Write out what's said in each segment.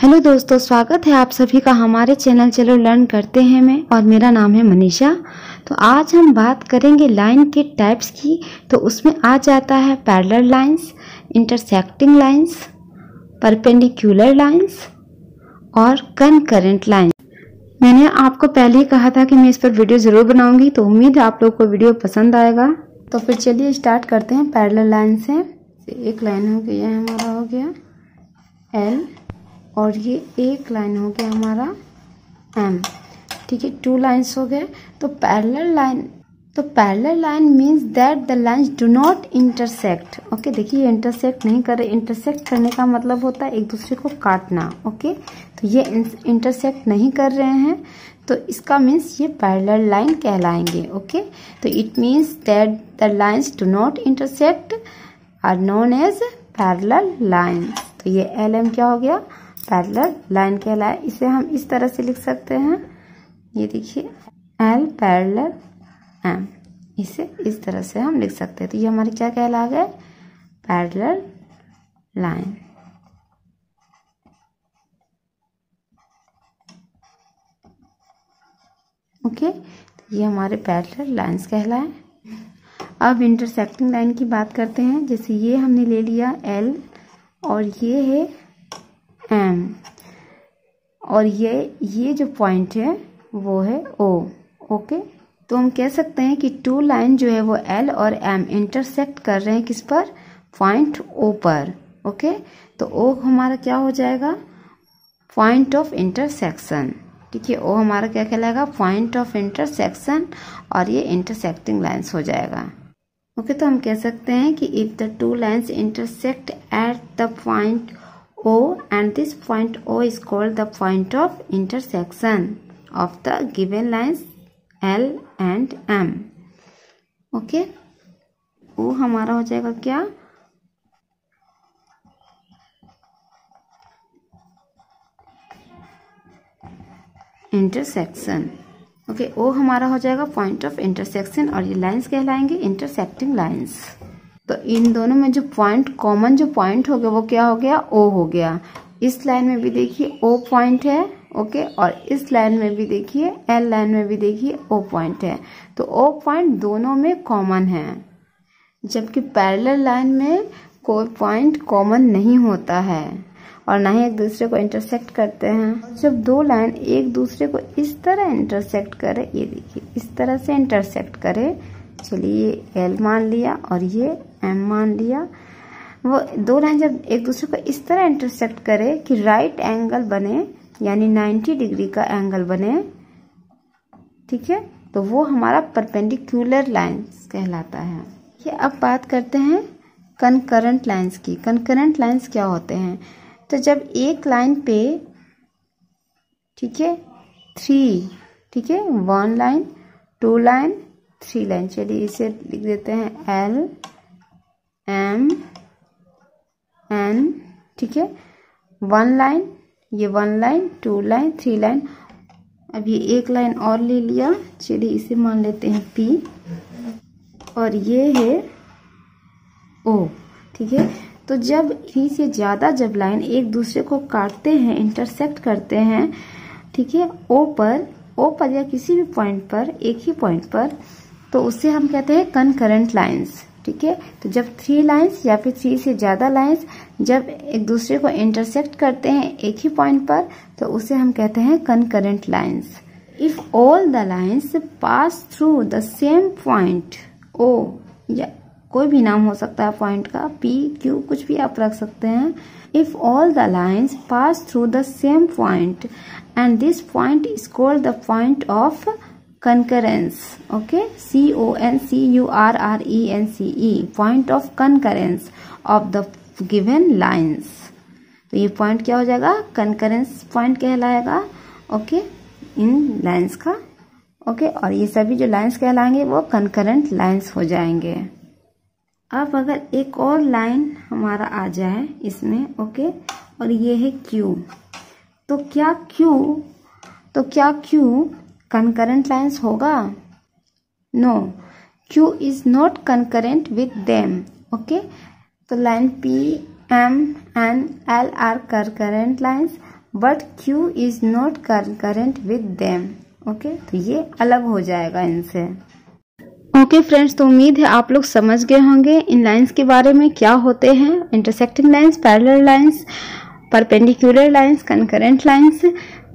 Hello दोस्तों, स्वागत है आप सभी का हमारे चैनल चलो लर्न करते हैं मैं, और मेरा नाम है मनीषा। तो आज हम बात करेंगे लाइन के टाइप्स की तो उसमें आ जाता है parallel lines, intersecting lines, perpendicular lines, और कनकरेंट लाइंस। मैंने आपको पहले ही कहा था कि मैं इस पर वीडियो ज़रूर बनाऊँगी तो उम्मीद है आप लोग को वीडियो पसंद आएगा। तो फिर चलिए स्टार्ट करते हैं पैरेलल लाइन से। एक लाइन हो गया हमारा हो गया एल और ये एक लाइन हो गया हमारा एम ठीक है टू लाइन्स हो गए। तो पैरेलल लाइन तो parallel line means that the lines do not intersect okay देखिए इंटरसेक्ट नहीं कर रहे। इंटरसेक्ट करने का मतलब होता है एक दूसरे को काटना। ओके तो ये इंटरसेक्ट नहीं कर रहे हैं। तो इसका मीन्स ये पैरेलल लाइन कहलाएँगे। ओके तो it means that the lines do not intersect are known as parallel line तो ये एल एम क्या हो गया? पैरेलल लाइन कहलाए। इसे हम इस तरह से लिख सकते हैं। ये देखिए एल पैरेलल एम इसे इस तरह से हम लिख सकते हैं। तो ये हमारे क्या कहला गए? पैरेलल लाइन ओके तो ये हमारे पैरेलल लाइंस कहलाए। अब इंटरसेक्टिंग लाइन की बात करते हैं। जैसे ये हमने ले लिया एल और ये है एम। और ये ये जो पॉइंट है वो है ओ ओके तो हम कह सकते हैं कि टू लाइन जो है वो एल और एम इंटरसेक्ट कर रहे हैं किस पर? पॉइंट ओ पर ओके तो ओ हमारा क्या हो जाएगा? पॉइंट ऑफ़ इंटरसेक्शन ठीक है ओ हमारा क्या कहलाएगा? पॉइंट ऑफ़ इंटरसेक्शन और ये इंटरसेक्टिंग लाइंस हो जाएगा। ओके okay, तो हम कह सकते हैं कि if the two lines intersect at the point O and this point O is called the point of intersection of the given lines L and M. okay? O हमारा हो जाएगा क्या इंटरसेक्शन ओके ओ हमारा हो जाएगा पॉइंट ऑफ़ इंटरसेक्शन और ये lines कहलाएँगे intersecting lines तो इन दोनों में जो पॉइंट कॉमन जो पॉइंट हो गया, वो क्या हो गया? ओ हो गया। इस लाइन में भी देखिए ओ पॉइंट है ओके और इस लाइन में भी देखिए एल लाइन में भी देखिए ओ पॉइंट है। तो ओ पॉइंट दोनों में कॉमन है। जबकि पैरेलल लाइन में कोई पॉइंट कॉमन नहीं होता है। और ना ही एक दूसरे को इंटरसेक्ट करते हैं। जब दो लाइन एक दूसरे को इस तरह इंटरसेक्ट करे, ये देखिए, इस तरह से इंटरसेक्ट करे, चलिए एल मान लिया और ये एम मान लिया। वो दो लाइन जब एक दूसरे को इस तरह इंटरसेक्ट करे कि राइट एंगल बने, यानी 90 डिग्री का एंगल बने, ठीक है? तो वो हमारा परपेंडिकुलर लाइंस कहलाता है। ये अब बात करते हैं कनकरेंट लाइंस की। कनकरेंट लाइंस क्या होते हैं? तो जब एक लाइन पे, ठीक है थ्री ठीक है one line two line three line चलिए इसे लिख देते हैं एल एम एन ठीक है? वन लाइन ये one line two line three line अब ये एक लाइन और ले लिया। चलिए इसे मान लेते हैं पी और ये है ओ ठीक है? तो जब थ्री से ज़्यादा जब लाइन एक दूसरे को काटते हैं इंटरसेक्ट करते हैं, ठीक है? ओ पर ओ पर या किसी भी पॉइंट पर, एक ही पॉइंट पर तो उससे हम कहते हैं कनकरेंट लाइंस ठीक है? तो जब थ्री लाइंस या फिर थ्री से ज़्यादा लाइंस जब एक दूसरे को इंटरसेक्ट करते हैं एक ही पॉइंट पर तो उसे हम कहते हैं concurrent lines if all the lines pass through the same point O या कोई भी नाम हो सकता है पॉइंट का पी क्यू कुछ भी आप रख सकते हैं। If all the lines pass through the same point and this point is called the point of concurrence, okay? C o n c u r r e n c e point of concurrence of the given lines. तो ये point क्या हो जाएगा? Concurrence point कहलाएगा okay इन lines का okay और ये सभी जो लाइंस कहलाएँगे, वो कंकरेंट लाइंस हो जाएँगे। अब अगर एक और लाइन हमारा आ जाए इसमें ओके और ये है क्यू तो क्या क्यू तो क्या क्यू concurrent lines होगा? No Q is not concurrent with them. Okay? तो line P, M and L are concurrent lines but Q is not current with them okay तो ये अलग हो जाएगा इनसे। ओके okay फ्रेंड्स तो उम्मीद है आप लोग समझ गए होंगे इन लाइंस के बारे में क्या होते हैं। Intersecting lines parallel lines perpendicular lines concurrent lines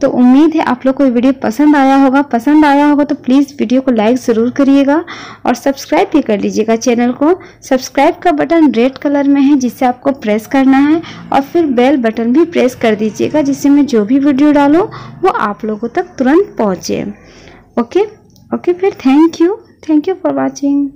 तो उम्मीद है आप लोग को ये वीडियो पसंद आया होगा। पसंद आया होगा तो प्लीज़ वीडियो को लाइक ज़रूर करिएगा और सब्सक्राइब भी कर लीजिएगा चैनल को। सब्सक्राइब का बटन रेड कलर में है, जिससे आपको प्रेस करना है और फिर बेल बटन भी प्रेस कर दीजिएगा, जिससे मैं जो भी वीडियो डालूँ, वो आप लोगों तक तुरंत पहुँचे। ओके ओके फिर thank you thank you for watching